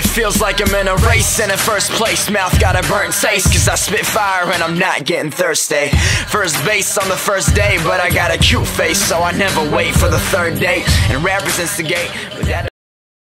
It feels like I'm in a race and in first place Mouth got a burnt taste cause I spit fire and I'm not getting thirsty First base on the first day but I got a cute face So I never wait for the third day. And rappers instigate but that